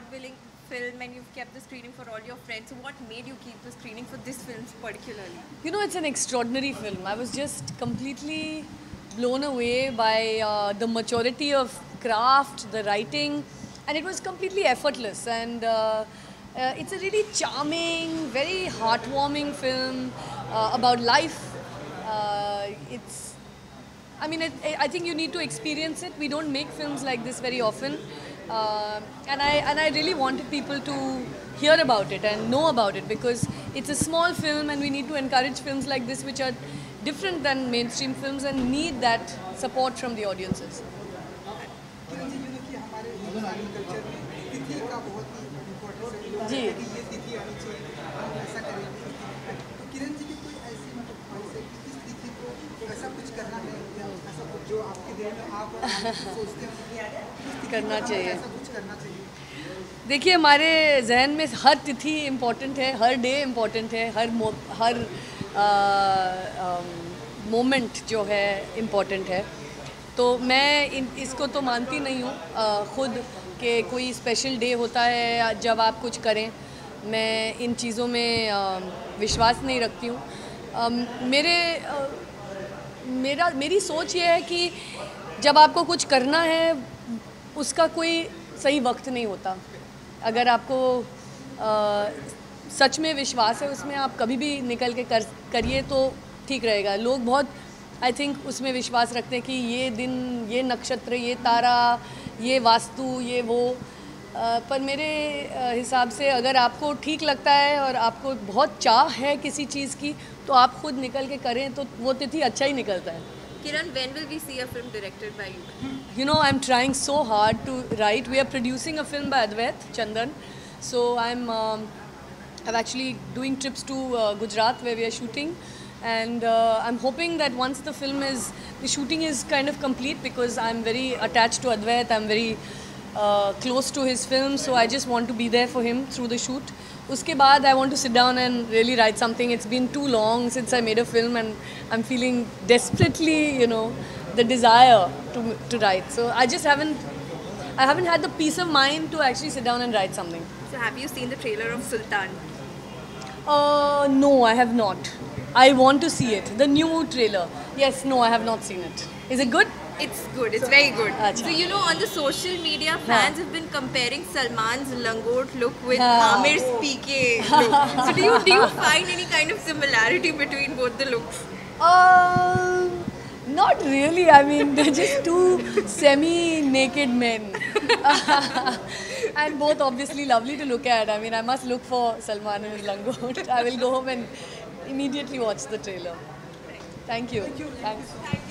award-winning film, and you've kept the screening for all your friends. So what made you keep the screening for this film particularly? You know, it's an extraordinary film. I was just completely blown away by uh, the maturity of craft, the writing, and it was completely effortless. And uh, uh, it's a really charming, very heartwarming film uh, about life. Uh, it's I mean, it, I think you need to experience it. We don't make films like this very often, uh, and I and I really wanted people to hear about it and know about it because it's a small film, and we need to encourage films like this, which are different than mainstream films and need that support from the audiences. जी करना चाहिए देखिए हमारे जहन में हर तिथि important है हर day important है हर हर moment जो है इम्पोर्टेंट है। तो मैं इन इसको तो मानती नहीं हूँ। खुद कि कोई स्पेशल डे होता है जब आप कुछ करें मैं इन चीज़ों में अ, विश्वास नहीं रखती हूँ। मेरे अ, मेरा मेरी सोच ये है कि जब आपको कुछ करना है उसका कोई सही वक्त नहीं होता। अगर आपको अ, सच में विश्वास है उसमें आप कभी भी निकल के कर करिए तो ठीक रहेगा लोग बहुत आई थिंक उसमें विश्वास रखते हैं कि ये दिन ये नक्षत्र ये तारा ये वास्तु ये वो अ, पर मेरे हिसाब से अगर आपको ठीक लगता है और आपको बहुत चाह है किसी चीज़ की तो आप खुद निकल के करें तो वो तिथि अच्छा ही निकलता है Kiran, when will we see a film directed by you? You know, I'm trying so hard to write. We are producing a film by Advait Chandan. So I'm, um, I'm actually doing trips to uh, Gujarat where we are shooting. And uh, I'm hoping that once the film is, the shooting is kind of complete because I'm very attached to Advait. I'm very uh, close to his film. So I just want to be there for him through the shoot. Uske baad, I want to sit down and really write something. It's been too long since I made a film, and I'm feeling desperately, you know, the desire to to write. So I just haven't, I haven't had the peace of mind to actually sit down and write something. So have you seen the trailer of Sultan? Uh, no, I have not. I want to see it. The new trailer. Yes, no, I have not seen it. Is it good? It's good. It's very good. Acha. So you know, on the social media, fans have been comparing Salman's langot look with हाँ. Aamir's PK look. So do you do you find any kind of similarity between both the looks? Uh, not really. I mean, they're just two semi-naked men, and both obviously lovely to look at. I mean, I must look for Salman and his langot. I will go home and immediately watch the trailer. Thank you. Thank you.